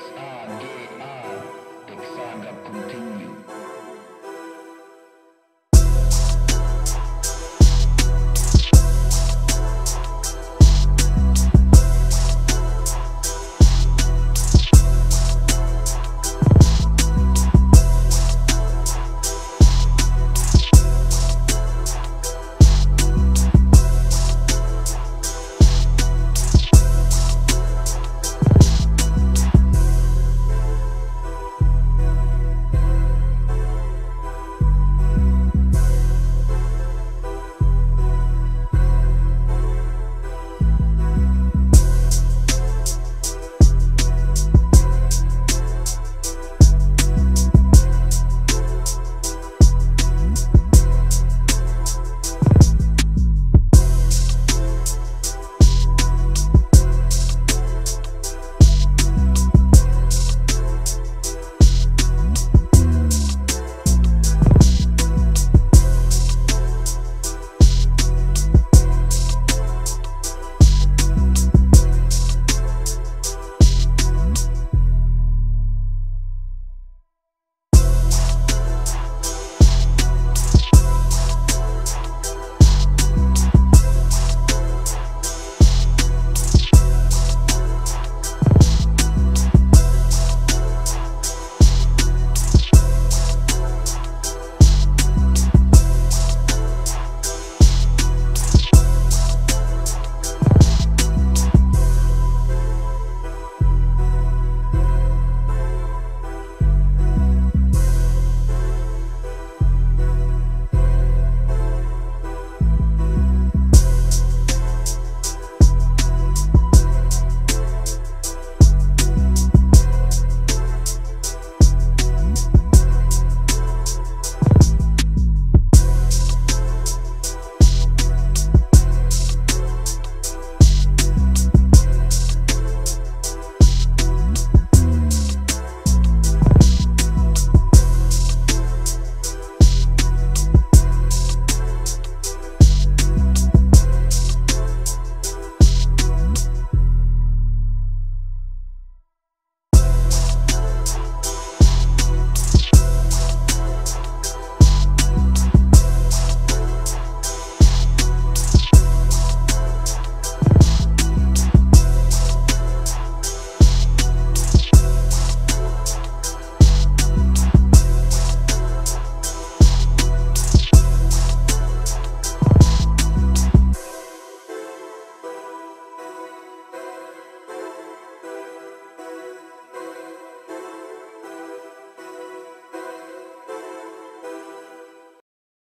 Oh.